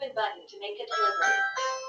open button to make a delivery.